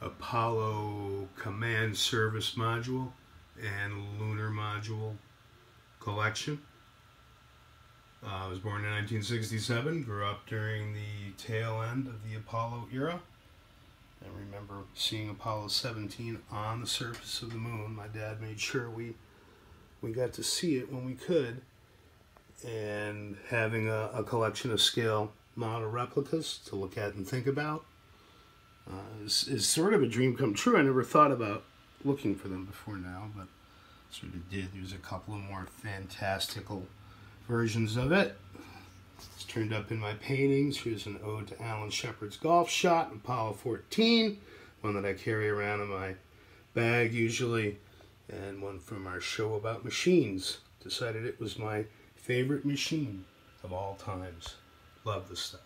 Apollo Command Service Module and Lunar Module collection. Uh, I was born in 1967, grew up during the tail end of the Apollo era. I remember seeing Apollo 17 on the surface of the moon. My dad made sure we we got to see it when we could, and having a, a collection of scale model replicas to look at and think about is, is sort of a dream come true. I never thought about looking for them before now, but sort of did. There's a couple of more fantastical versions of it. It's turned up in my paintings. Here's an ode to Alan Shepard's golf shot, Apollo 14, one that I carry around in my bag usually, and one from our show about machines. Decided it was my favorite machine of all times. Love this stuff.